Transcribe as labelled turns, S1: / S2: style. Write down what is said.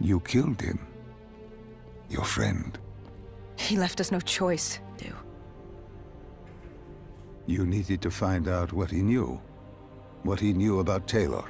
S1: You killed him. Your friend.
S2: He left us no choice, do.
S1: You needed to find out what he knew. What he knew about Taylor.